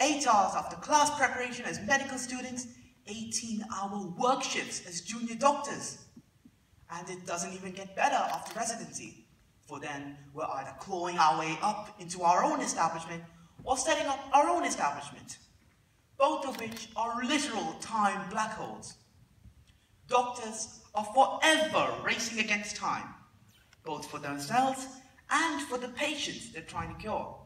8 hours after class preparation as medical students, 18-hour work shifts as junior doctors. And it doesn't even get better after residency, for then we're either clawing our way up into our own establishment or setting up our own establishment, both of which are literal time black holes. Doctors are forever racing against time, both for themselves and for the patients they're trying to cure.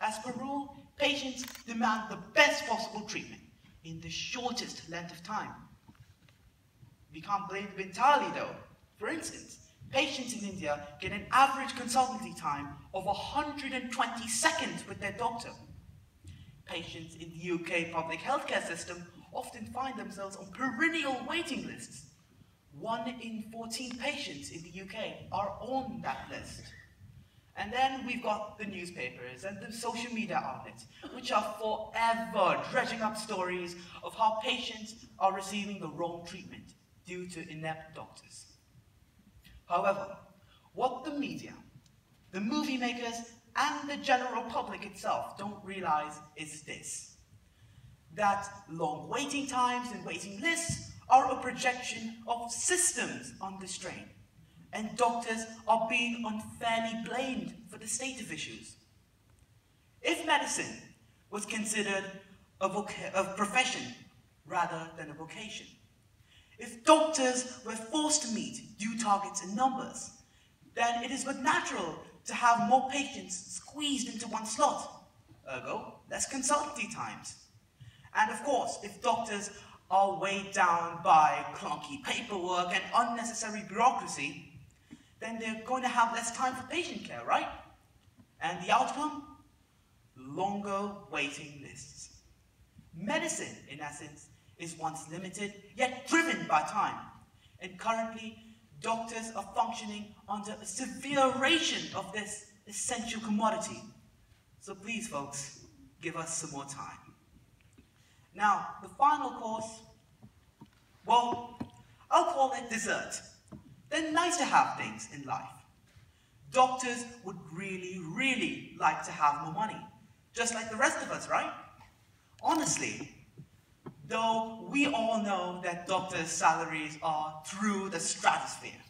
As per rule, patients demand the best possible treatment in the shortest length of time. We can't blame them entirely though. For instance, patients in India get an average consultancy time of 120 seconds with their doctor. Patients in the UK public healthcare system often find themselves on perennial waiting lists. One in 14 patients in the UK are on that list. And then we've got the newspapers and the social media outlets, which are forever dredging up stories of how patients are receiving the wrong treatment due to inept doctors. However, what the media, the movie makers, and the general public itself don't realize is this, that long waiting times and waiting lists are a projection of systems under strain and doctors are being unfairly blamed for the state of issues. If medicine was considered a, a profession rather than a vocation, if doctors were forced to meet due targets and numbers, then it is but natural to have more patients squeezed into one slot, ergo, less consultancy times. And of course, if doctors are weighed down by clunky paperwork and unnecessary bureaucracy, then they're going to have less time for patient care, right? And the outcome? Longer waiting lists. Medicine, in essence, is once limited, yet driven by time. And currently, doctors are functioning under a severe ration of this essential commodity. So please, folks, give us some more time. Now, the final course, well, I'll call it dessert. They're nice to have things in life. Doctors would really, really like to have more money, just like the rest of us, right? Honestly, though we all know that doctors' salaries are through the stratosphere.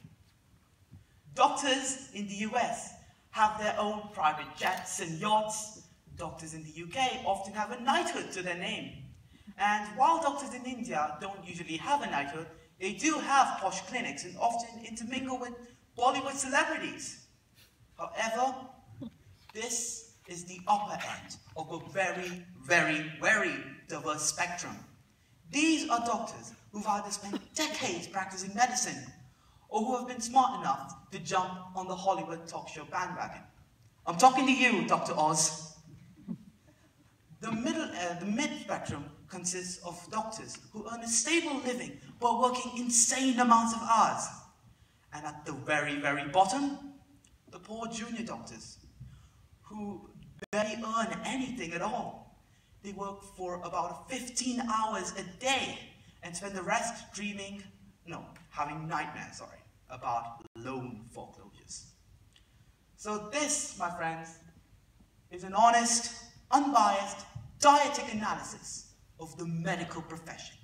Doctors in the US have their own private jets and yachts. Doctors in the UK often have a knighthood to their name. And while doctors in India don't usually have a knighthood, they do have posh clinics and often intermingle with Bollywood celebrities. However, this is the upper end of a very, very, very diverse spectrum. These are doctors who've either spent decades practicing medicine or who have been smart enough to jump on the Hollywood talk show bandwagon. I'm talking to you, Dr. Oz. The, middle, uh, the mid-spectrum consists of doctors who earn a stable living while working insane amounts of hours. And at the very, very bottom, the poor junior doctors who barely earn anything at all. They work for about 15 hours a day and spend the rest dreaming, no, having nightmares, sorry, about loan foreclosures. So this, my friends, is an honest, unbiased, dietic analysis of the medical profession.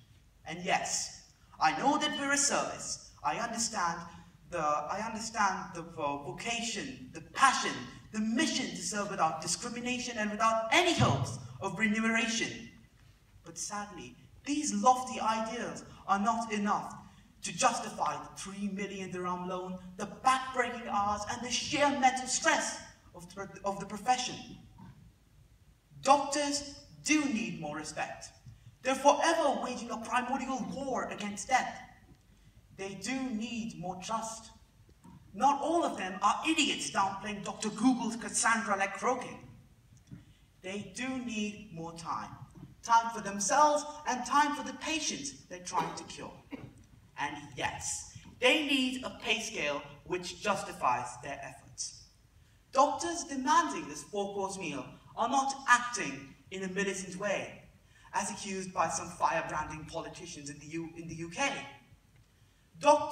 And yes, I know that we're a service. I understand the, I understand the uh, vocation, the passion, the mission to serve without discrimination and without any hopes of remuneration. But sadly, these lofty ideals are not enough to justify the 3 million dirham loan, the backbreaking hours, and the sheer mental stress of of the profession. Doctors do need more respect. They're forever waging a primordial war against death. They do need more trust. Not all of them are idiots downplaying Dr. Google's Cassandra-like croaking. They do need more time. Time for themselves and time for the patients they're trying to cure. And yes, they need a pay scale which justifies their efforts. Doctors demanding this four-course meal are not acting in a militant way, as accused by some firebranding politicians in the, U in the UK. Doctors